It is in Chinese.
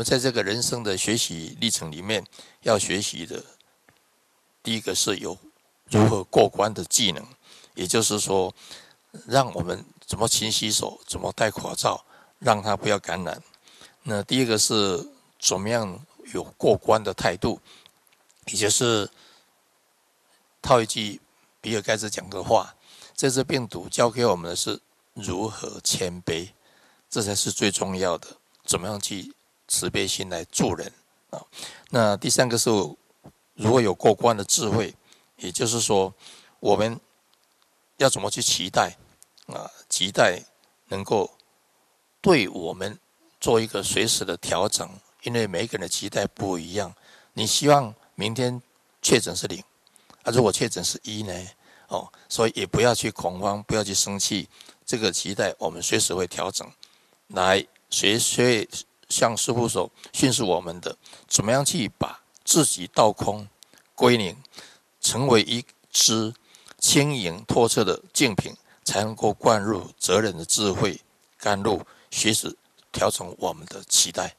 们在这个人生的学习历程里面，要学习的第一个是有如何过关的技能，也就是说，让我们怎么勤洗手，怎么戴口罩，让它不要感染。那第一个是怎么样有过关的态度，也就是套一句比尔盖茨讲的话：这次病毒教给我们的是如何谦卑，这才是最重要的。怎么样去慈悲心来助人啊？那第三个是如果有过关的智慧，也就是说，我们要怎么去期待啊？期待能够对我们。做一个随时的调整，因为每个人的期待不一样。你希望明天确诊是零，啊，如果确诊是一呢？哦，所以也不要去恐慌，不要去生气。这个期待我们随时会调整，来随随向师傅所训示我们的，怎么样去把自己倒空归零，成为一只轻盈透彻的净品，才能够灌入责任的智慧甘露，学识。调整我们的期待。